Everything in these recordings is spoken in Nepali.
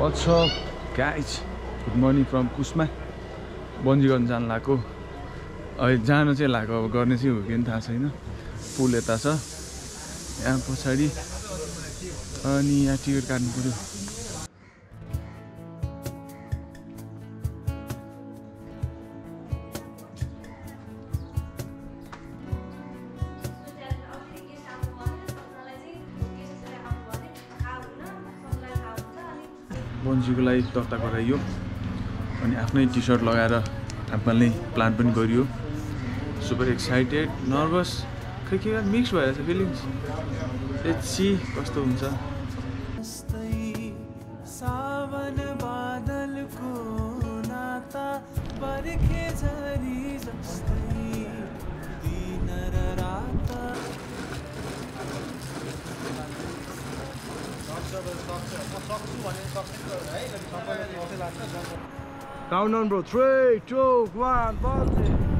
What's up? Guys? Good morning from Kusma bungee गर्न जानु लागेको अहिले जानु चाहिँ लागेको अब गर्ने चाहिँ हो कि थाहा छैन। पुल यता छ। यहाँ पछाडि। अनि यहाँ टिकट काट्नु पऱ्यो। बन्जीको लागि दर्ता गराइयो अनि आफ्नै टी सर्ट लगाएर आफ्नै प्लान पनि गरियो। सुपर एक्साइटेड नर्भस खै के मिक्स भएर छ फिलिङ्स सी कस्तो हुन्छ। सावन बादलको नाता Countdown, bro. Three, two, one, ball.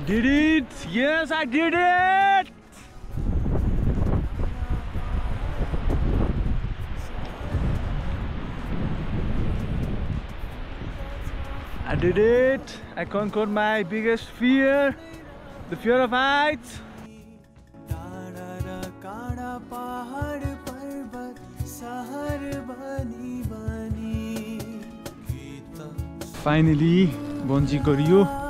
I did it! Yes, I did it! I did it! I conquered my biggest fear, the fear of heights. Finally, bungee got you.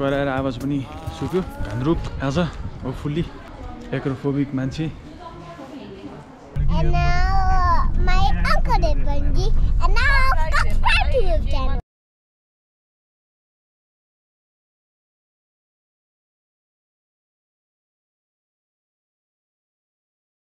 कराएर आवाज पनि सुक्यो घान्द्रुक आज होपफुल्ली एक्रोफोबिक मान्छे। And now my uncle did bungee, and now